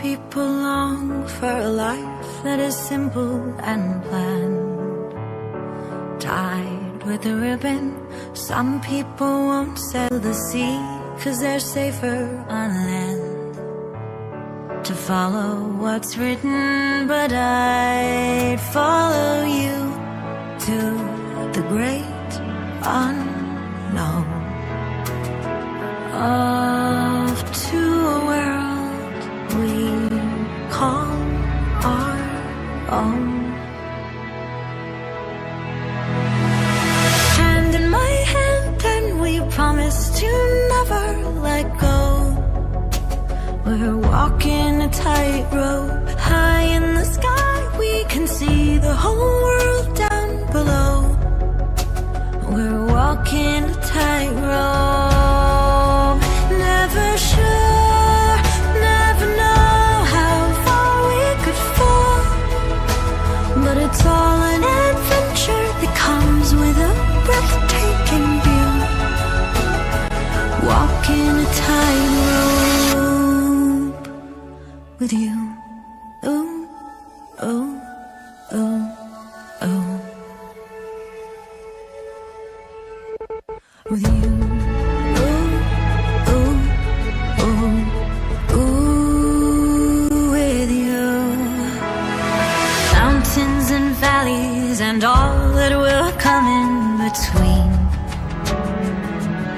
people long for a life that is simple and planned. Tied with a ribbon, some people won't sail the sea, cause they're safer on land. To follow what's written, but I'd follow you to the great unknown. Off We're walking a tightrope high in the Ooh, ooh, ooh, ooh. With you. Ooh, ooh, ooh, ooh, with you. Mountains and valleys and all that will come in between.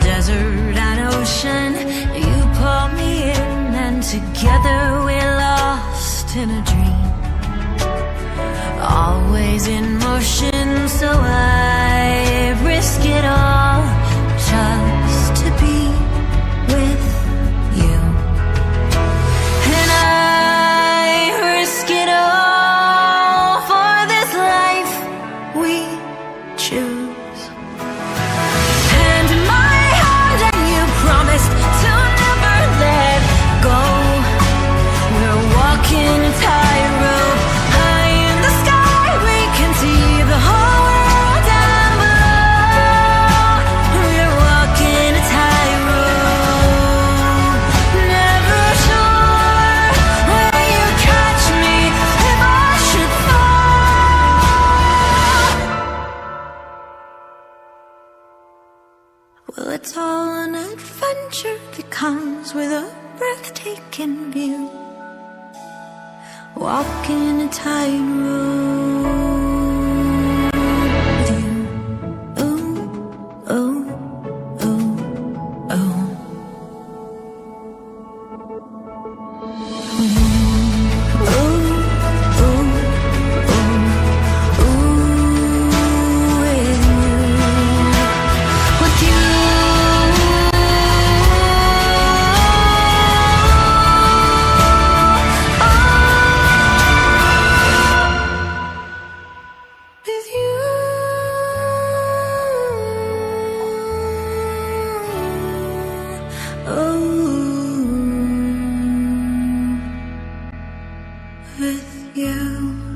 Desert and ocean, you pull me in, and together we're in a dream. Always in motion, so I risk it all just to be with you. And I risk it all for this life we choose. Well, it's all an adventure that comes with a breathtaking view. Walking a tightrope you.